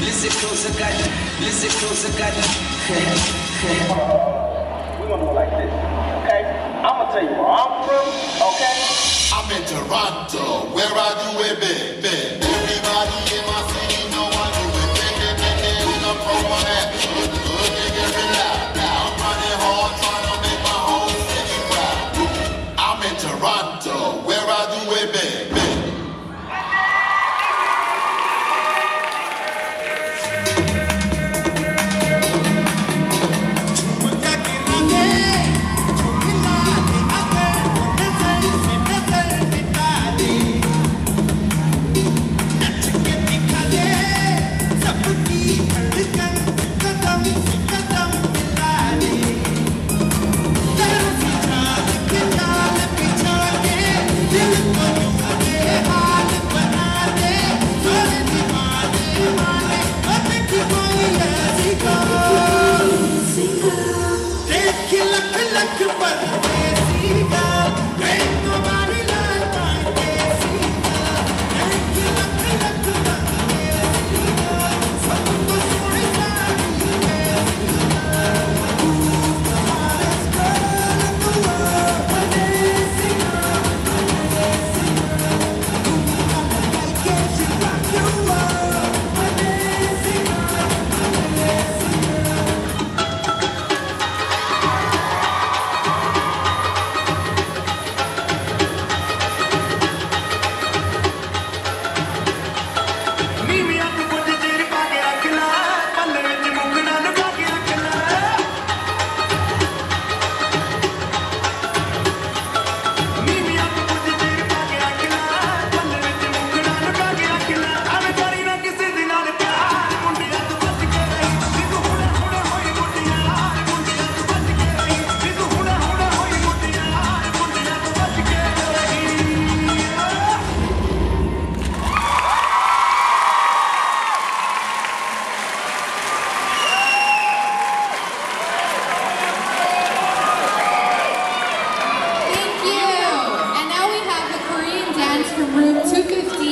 Listen close, I got you. Listen close, I got you. We're gonna go like this, okay? I'm gonna tell you where I'm from, okay? I'm in Toronto. Where are you, baby? Thank Circle 15.